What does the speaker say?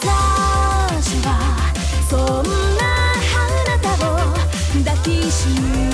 私はそんなあなたを抱きしめ